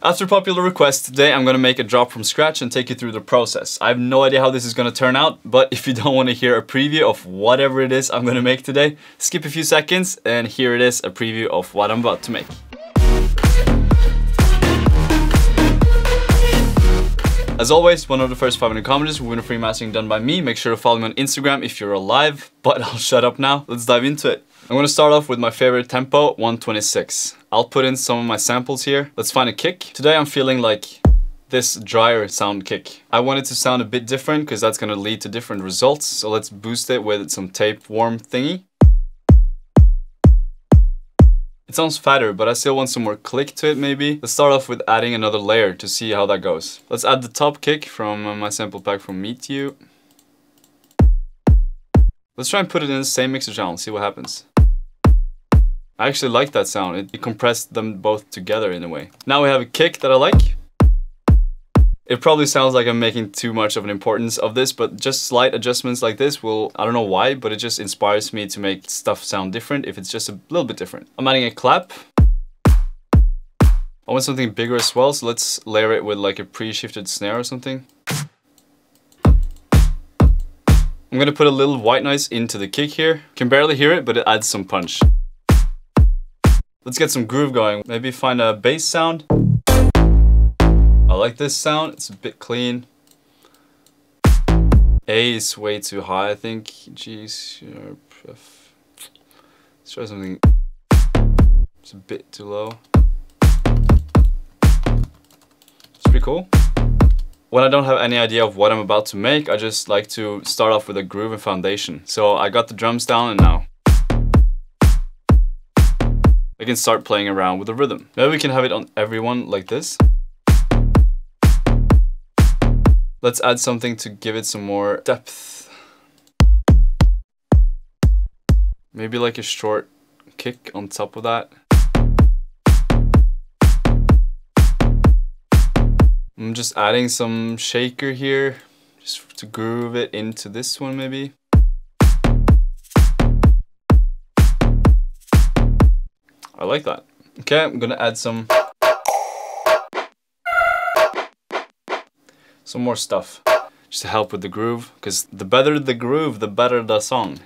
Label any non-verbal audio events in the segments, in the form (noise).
After popular request, today I'm gonna make a drop from scratch and take you through the process. I have no idea how this is gonna turn out, but if you don't wanna hear a preview of whatever it is I'm gonna make today, skip a few seconds and here it is, a preview of what I'm about to make. As always, one of the first 500 commenters will win a free mastering done by me. Make sure to follow me on Instagram if you're alive, (laughs) but I'll shut up now. Let's dive into it. I'm gonna start off with my favorite tempo, 126. I'll put in some of my samples here. Let's find a kick. Today I'm feeling like this drier sound kick. I want it to sound a bit different because that's gonna lead to different results. So let's boost it with some tape warm thingy. It sounds fatter, but I still want some more click to it maybe. Let's start off with adding another layer to see how that goes. Let's add the top kick from uh, my sample pack from Meet You. Let's try and put it in the same mixer channel, see what happens. I actually like that sound, it, it compressed them both together in a way. Now we have a kick that I like. It probably sounds like I'm making too much of an importance of this, but just slight adjustments like this will, I don't know why, but it just inspires me to make stuff sound different if it's just a little bit different. I'm adding a clap. I want something bigger as well, so let's layer it with like a pre-shifted snare or something. I'm gonna put a little white noise into the kick here. Can barely hear it, but it adds some punch. Let's get some groove going. Maybe find a bass sound. I like this sound, it's a bit clean. A is way too high, I think. F. Let's try something. It's a bit too low. It's pretty cool. When I don't have any idea of what I'm about to make, I just like to start off with a groove and foundation. So I got the drums down and now I can start playing around with the rhythm. Maybe we can have it on everyone like this. Let's add something to give it some more depth. Maybe like a short kick on top of that. I'm just adding some shaker here, just to groove it into this one maybe. I like that. Okay, I'm gonna add some some more stuff just to help with the groove because the better the groove the better the song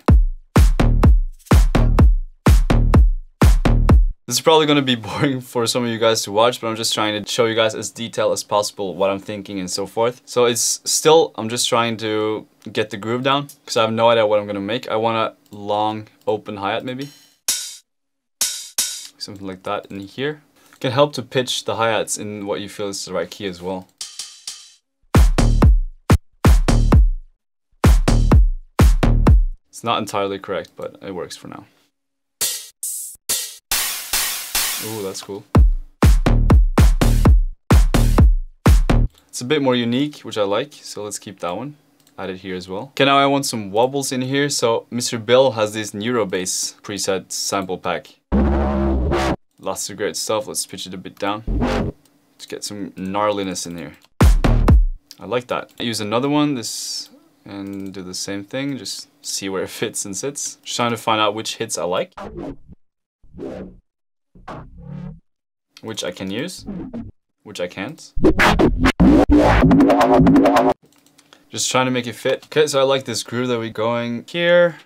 This is probably going to be (laughs) boring for some of you guys to watch, but I'm just trying to show you guys as detailed as possible what I'm thinking and so forth. So it's still, I'm just trying to get the groove down because I have no idea what I'm going to make. I want a long open hi-hat maybe. Something like that in here. It can help to pitch the hi-hats in what you feel is the right key as well. It's not entirely correct, but it works for now. Ooh, that's cool. It's a bit more unique, which I like, so let's keep that one. Add it here as well. Okay, now I want some wobbles in here, so Mr. Bill has this Neurobass preset sample pack. Lots of great stuff, let's pitch it a bit down. Let's get some gnarliness in here. I like that. I use another one, this and do the same thing, just see where it (laughs) fits and sits. Just trying to find out which hits I like. Which I can use, which I can't. Just trying to make it fit. Okay, so I like this groove that we're going here.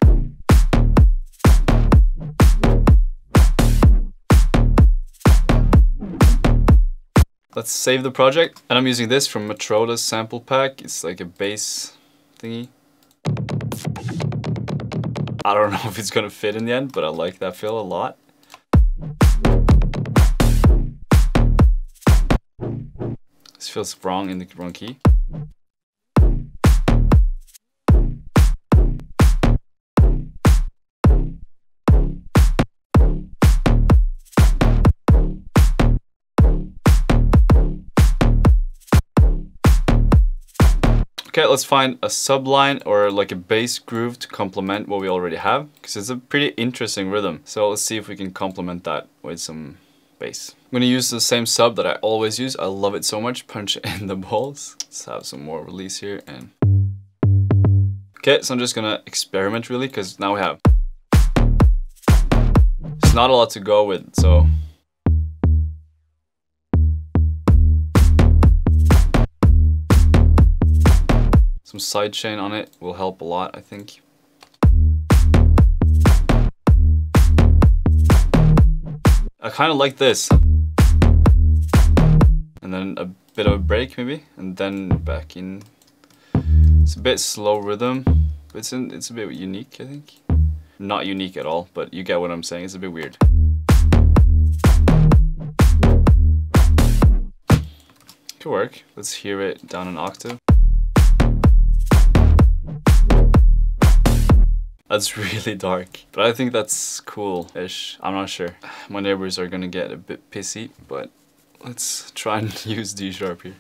Let's save the project. And I'm using this from Matroda's sample pack. It's like a bass thingy. I don't know (laughs) if it's gonna fit in the end, but I like that feel a lot. This feels wrong in the wrong key. Okay, let's find a subline or like a bass groove to complement what we already have because it's a pretty interesting rhythm. So let's see if we can complement that with some bass. I'm gonna use the same sub that I always use. I love it so much, (laughs) punch in the balls. Let's have some more release here and... Okay, so I'm just gonna experiment really because now we have... It's not a lot to go with, so... Some sidechain on it will help a lot, I think. I kind of like this. And then a bit of a break maybe, and then back in. It's a bit slow rhythm, but it's, in, it's a bit unique, I think. Not unique at all, but you get what I'm saying, it's a bit weird. Could work. Let's hear it down an octave. That's (laughs) really dark, but I think that's cool-ish. I'm not sure. My neighbors are gonna get a bit pissy, but let's try and (laughs) use D sharp here.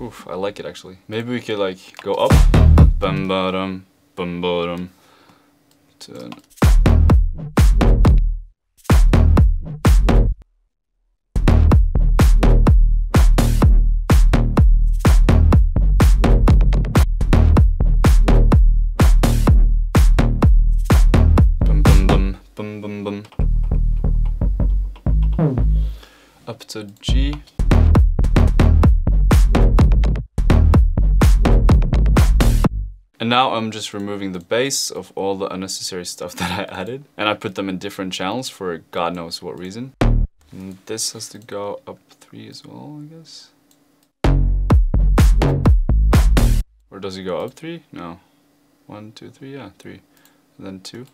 Oof, I like it actually. Maybe we could like go up, bum bottom, bum bottom, to up to G. And now I'm just removing the bass of all the unnecessary stuff (laughs) that I added. And I put them in different channels for God knows what reason. And this has to go up three as well, I guess. Or does it go up three? No. One, two, three, yeah, three. And then two.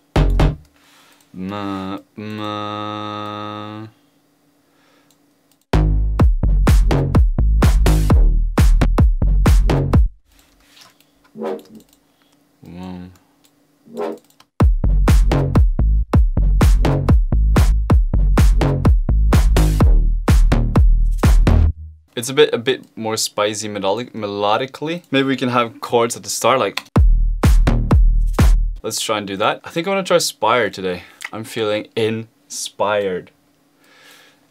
Ma, ma. It's a bit a bit more spicy melodic melodically. Maybe we can have chords at the start like Let's try and do that. I think I want to try Spire today. I'm feeling inspired.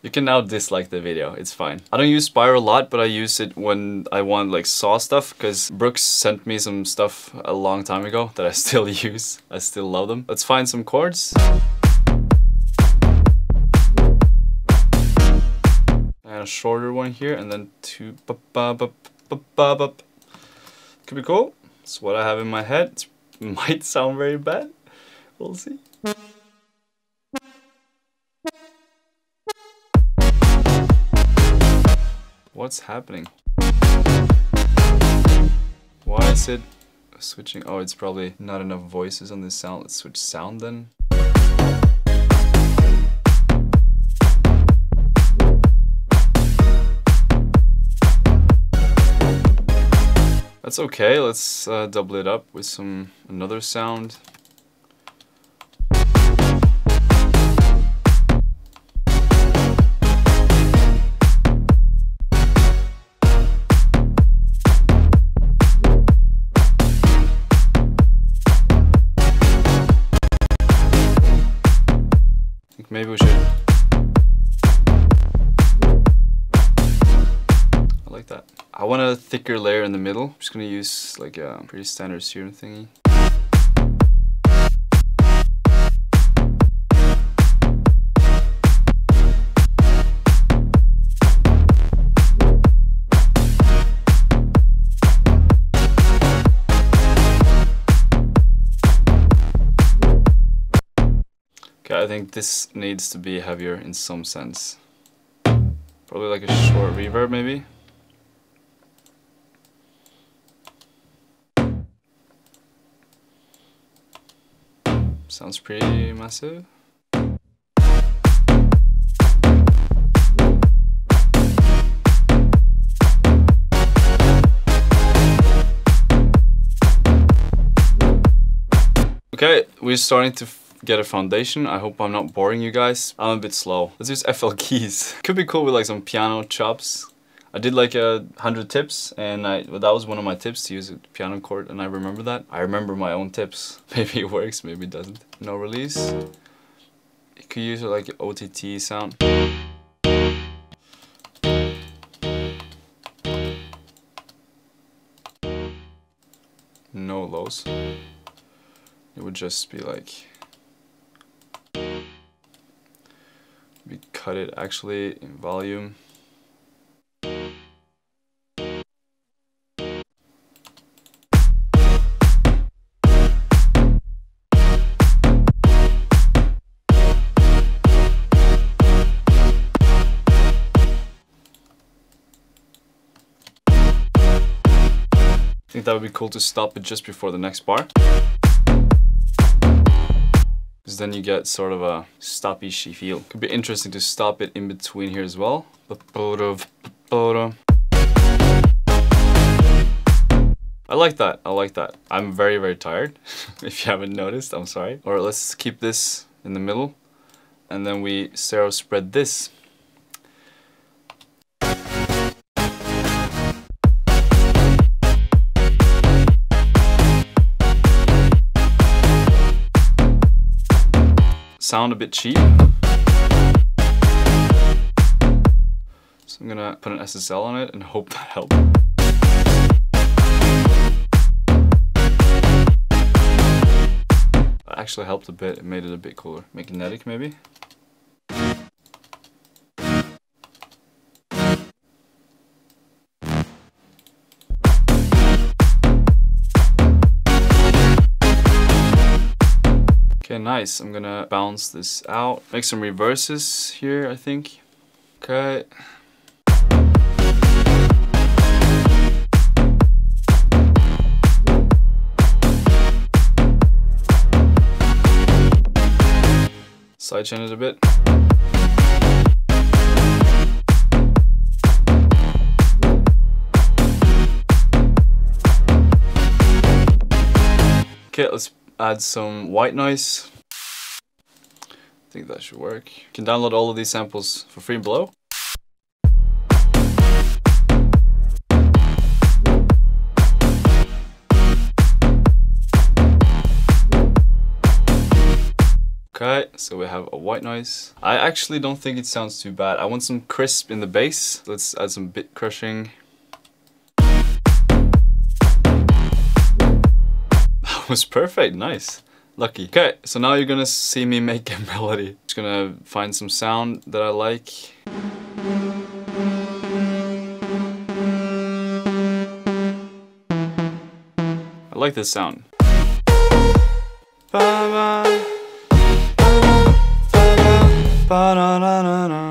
You can now dislike the video, it's fine. I don't use Spire a lot, but I use it when I want like saw stuff, because Brooks sent me some stuff a long time ago that I (laughs) still use. I still love them. Let's find some chords. And a shorter one here, and then two. Could be cool. It's what I have in my head. It (laughs) might sound very bad. We'll see. What's happening? Why is it switching? Oh, it's probably not enough voices on this sound. Let's switch sound then. Okay, let's uh, double it up with some another sound. A thicker layer in the middle. I'm just gonna use like a pretty standard serum thingy. Okay, I think this needs to be heavier in some sense. Probably like a short reverb maybe. Sounds pretty massive. Okay, we're starting to get a foundation. I hope I'm not boring you guys. I'm a bit slow. Let's use FL keys. (laughs) Could be cool with like some piano chops. I did like a hundred tips and I that was one of my tips to use a piano chord and I remember that. I remember my own tips. (laughs) Maybe it works, maybe it doesn't. No release. You could use like OTT sound. No lows. It would just be like we cut it actually in volume. That would be cool to stop it just before the next bar. Because then you get sort of a stoppy feel. Could be interesting to stop it in between here as well. I like that, I like that. I'm very, very tired. (laughs) if you haven't noticed, I'm sorry. Alright, let's keep this in the middle. And then we stereo spread this. Sound a bit cheap. So I'm gonna put an SSL on it and hope that helps. actually helped a bit. It made it a bit cooler. Magnetic maybe? Nice. I'm gonna bounce this out. Make some reverses here, I think. Okay. Sidechain it a bit. Okay, let's add some white noise. Think that should work. You can download all of these samples for free below. Okay, so we have a white noise. I actually don't think it sounds too bad. I want some crisp in the bass. Let's add some bit crushing. (laughs) That was perfect, nice. Lucky. Okay, so now you're gonna see me make a (laughs) melody. Just gonna find some sound that I like. I like this sound. Ba -ba. Ba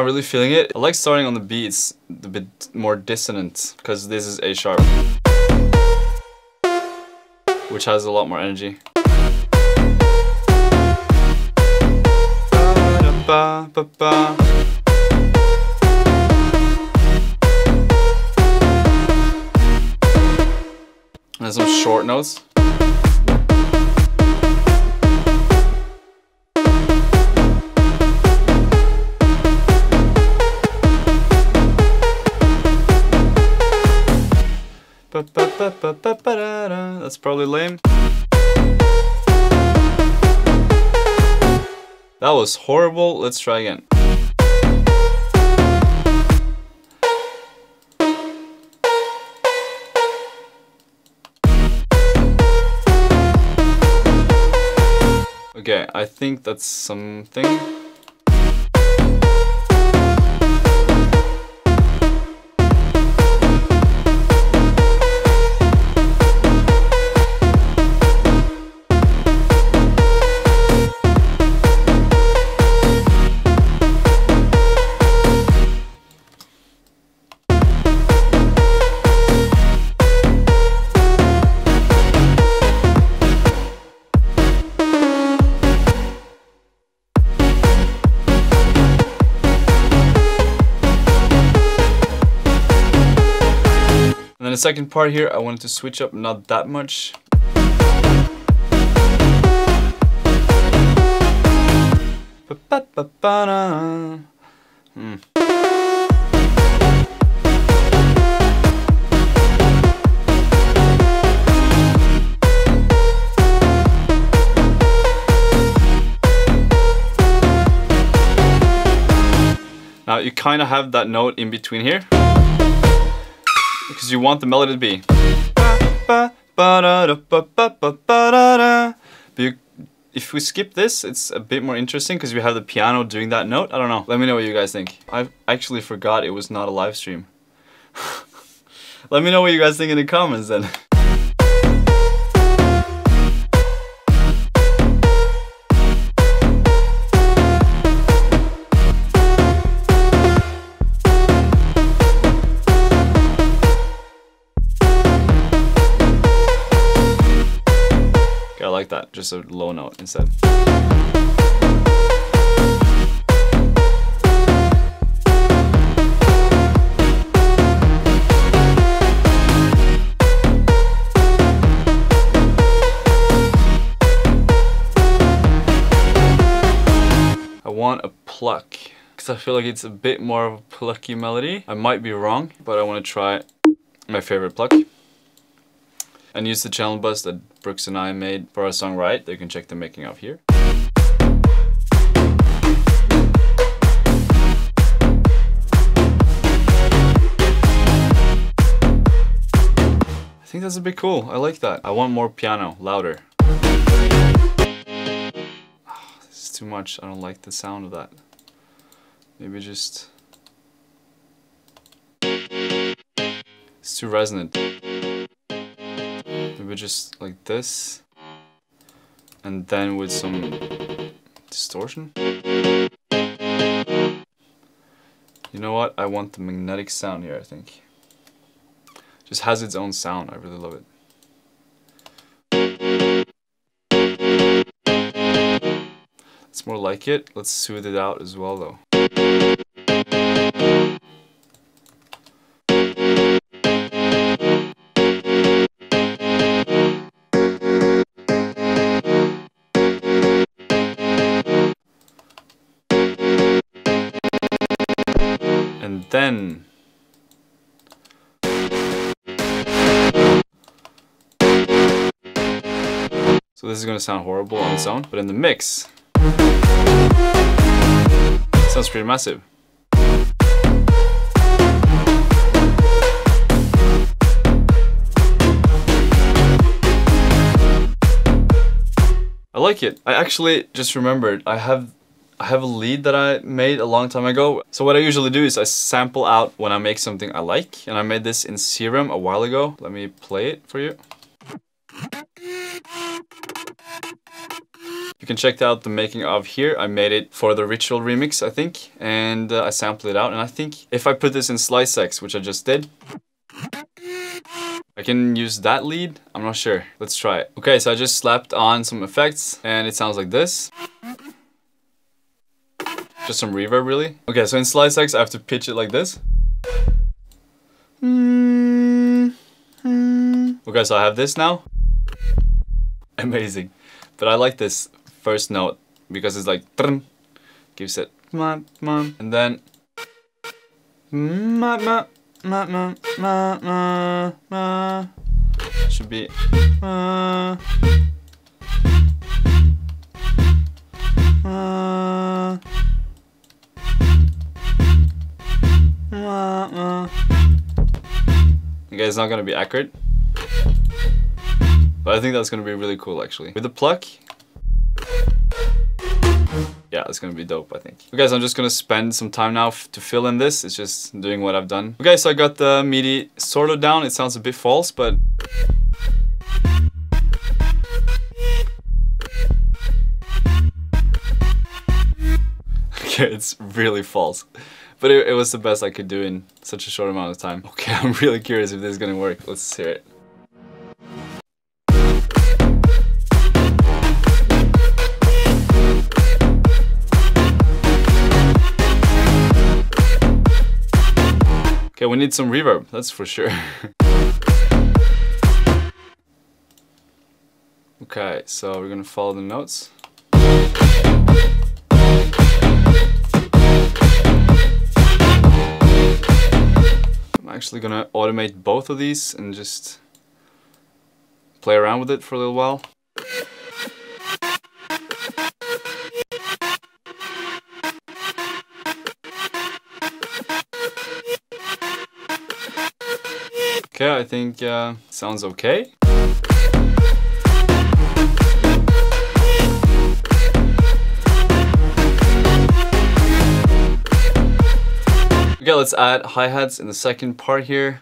Not really feeling it. I like starting on the beats, a bit more dissonant because this is A sharp. Which has a lot more energy. And some short notes. That's probably lame. That was horrible. Let's try again. Okay, I think that's something. Second part here, I wanted to switch up not that much. Hmm. Now you kind of have that note in between here because you want the melody to be if we skip this, it's a bit more interesting because we have the piano doing that note. I don't know. Let me know what you guys think. I actually forgot it was not a live stream. (laughs) Let me know what you guys think in the comments then. That, just a low note instead. I want a pluck because I feel like it's a bit more of a plucky melody. I might be wrong, but I want to try my favorite pluck and use the channel bus that Brooks and I made for our song Right. You can check the making of here. I think that's a bit cool. I like that. I want more piano, louder. Oh, this is too much. I don't like the sound of that. Maybe just... It's too resonant just like this. And then with some distortion. You know what? I want the magnetic sound here I think. Just has its own sound I really love it. It's more like it. Let's soothe it out as well though then So this is going to sound horrible on its own, but in the mix, sounds pretty massive. I like it. I actually just remembered I have I have a lead that I made a long time ago. So what I usually do is I sample out when I make something I like. And I made this in Serum a while ago. Let me play it for you. You can check out the making of here. I made it for the Ritual remix, I think. And uh, I sampled it out. And I think if I put this in Slicex, which I just did, I can use that lead. I'm not sure. Let's try it. Okay, so I just slapped on some effects and it sounds like this. Just some reverb, really. Okay, so in Slicex, I have to pitch it like this. Okay, so I have this now. Amazing. But I like this first note because it's like gives it and then should be Uh. Okay, it's not gonna be accurate. But I think that's gonna be really cool actually. With the pluck, yeah, it's gonna be dope, I think. Okay, so I'm just gonna spend some time now to fill in this. It's just doing what I've done. Okay, so I got the MIDI sort of down. It sounds a bit false, but... (laughs) Okay, it's really false. But it, it, was the best I could do in such a short amount of time. (laughs) Okay, I'm really curious if this is gonna work. Let's hear it. Okay, we need some reverb, that's for sure. (laughs) okay, so we're gonna follow the notes. Actually gonna automate both of these and just play around with it for a little while. Okay, I think uh, sounds okay. Okay, let's add hi-hats in the second part here.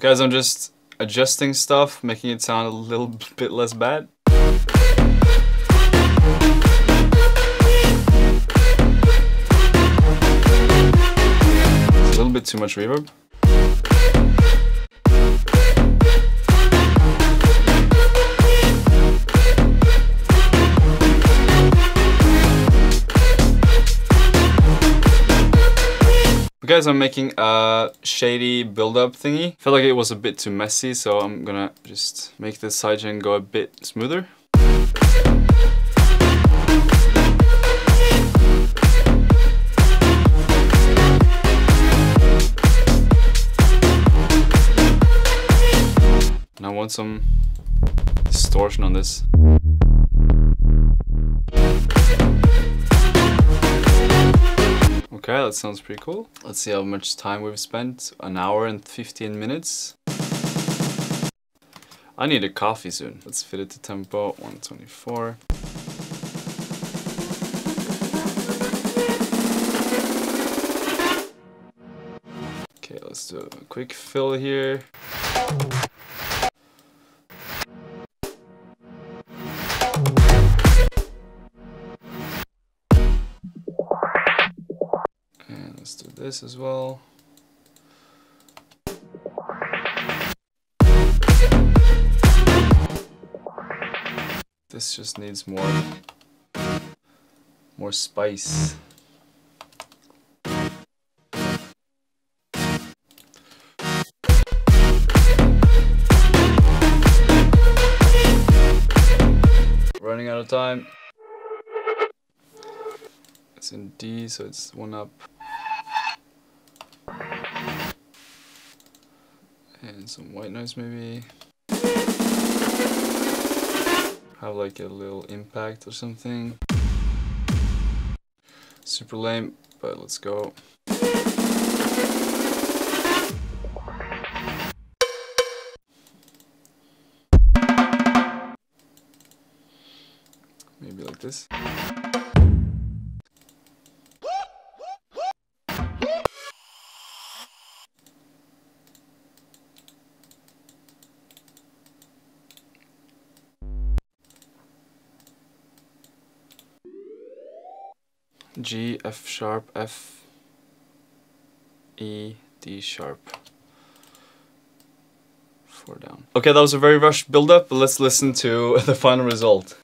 Guys, I'm just adjusting stuff, making it sound a little bit less bad. It's a little bit too much reverb. Guys, I'm making a shady build-up thingy. Felt like it was a bit too messy, so I'm gonna just make this sidechain go a bit smoother. And I want some distortion on this. Okay, that sounds pretty cool. Let's see how much time we've spent. An hour and 15 minutes. I need a coffee soon. Let's fit it to tempo, 124. Okay, let's do a quick fill here. This as well. This just needs more more spice. Running out of time. It's in D, so it's one up. And some white noise maybe. Have like a little impact or something. Super lame, but let's go. Maybe like this. G, F sharp, F, E, D sharp. Four down. Okay, that was a very rushed build-up, but let's listen to (laughs) the final result.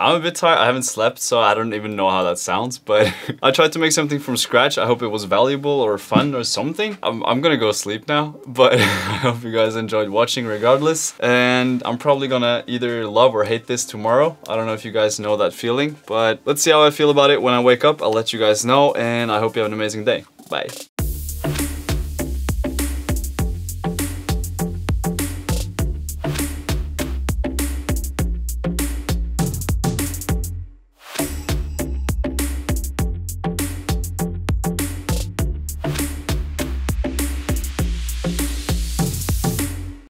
I'm a bit tired. I haven't slept, so I don't even know how that sounds, but (laughs) I tried to make something from scratch. I hope it was valuable or fun or something. I'm, I'm gonna go sleep now, (laughs) but I hope you guys enjoyed watching regardless. And I'm probably gonna either love or hate this tomorrow. I don't know if you guys know that feeling, but let's see how I feel about it when I wake up. I'll let you guys know, and I hope you have an amazing day. Bye.